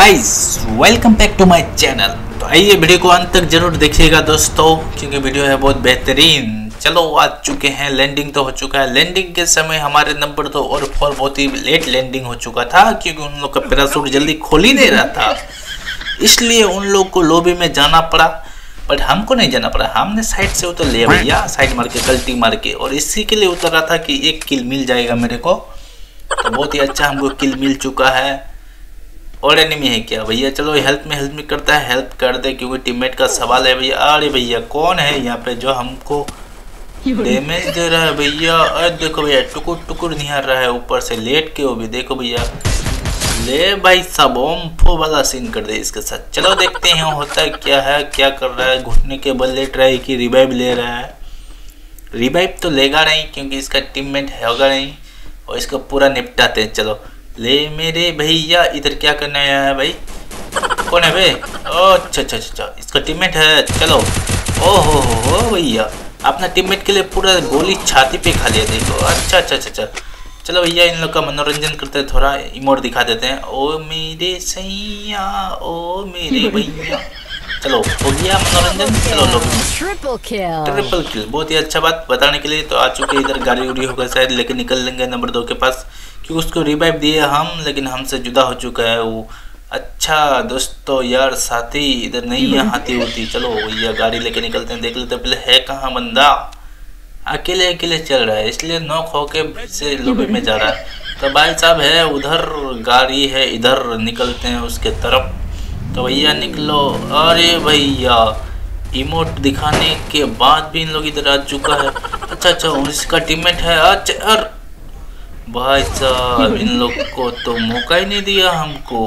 Guys welcome back to my channel तो आइए video को अंत तक ज़रूर देखिएगा दोस्तों, क्योंकि वीडियो है बहुत बेहतरीन। चलो आ चुके हैं लैंडिंग तो हो चुका है। लैंडिंग के समय हमारे नंबर दो और फोर बहुत ही लेट लैंडिंग हो चुका था, क्योंकि उन लोग का पैरासूट जल्दी खोल ही नहीं रहा था। इसलिए उन लोग को लोबी में जाना पड़ा बट हमको नहीं जाना पड़ा। हमने साइड से उतर लिया भैया साइड मार के, गलती मार के। और इसी के लिए उतर रहा था कि एक किल मिल जाएगा मेरे को। तो बहुत ही अच्छा हमको किल मिल चुका है। और एनिमी है क्या? भैया चलो हेल्प में हेल्प में करता है हेल्प कर दे क्योंकि टीममेट का सवाल है भैया। अरे भैया कौन है यहाँ पे जो हमको डैमेज दे रहा है भैया? अरे देखो भैया टुकुर टुकुर निहार रहा है ऊपर से। लेट के वो भी देखो भैया। ले भाई सब ओम फो वाला सीन कर दे इसके साथ। चलो देखते हैं होता है क्या है क्या कर रहा है। घुटने के बल लेट रहा है कि रिवाइव ले रहा है। रिवाइव तो लेगा नहीं क्योंकि इसका टीममेट होगा नहीं और इसको पूरा निपटाते हैं। चलो ले मेरे भैया इधर क्या करने आया है भाई? कौन है भाई ओ अच्छा अच्छा अच्छा इसका टीममेट है चलो। ओ हो हो हो भैया अपना टीममेट के लिए पूरा गोली छाती पे खा लिया देखो। अच्छा अच्छा अच्छा अच्छा चलो भैया इन लोग का मनोरंजन करते हैं थोड़ा इमोट दिखा देते हैं। ओ मेरे सैया ओ मेरे भैया। चलो हो गया मनोरंजन चलो लोग Triple kill. ट्रिपल किल बहुत ही अच्छा बात। बताने के लिए तो आ चुके इधर गाड़ी उड़ी होगा शायद लेके निकल लेंगे नंबर दो के पास। क्योंकि उसको रिवाइव दिए हम, लेकिन हमसे जुदा हो चुका है वो। अच्छा दोस्तों यार, साथी, इधर नहीं है, हाथी होती चलो भैया, गाड़ी लेके निकलते हैं, देख लेते पहले है कहाँ बंदा? अकेले अकेले चल रहा है, इसलिए नौक होके से लोबी में जा रहा है। तो भाई साहब है, उधर गाड़ी है, इधर निकलते हैं उसके तरफ़। तो भैया, निकलो। अरे भैया, इमोट दिखाने के बाद भी इन लोग इधर आ चुका है। अच्छा अच्छा और इसका टीममेट है। अच्छा अर भाई साहब इन लोग को तो मौका ही नहीं दिया हमको।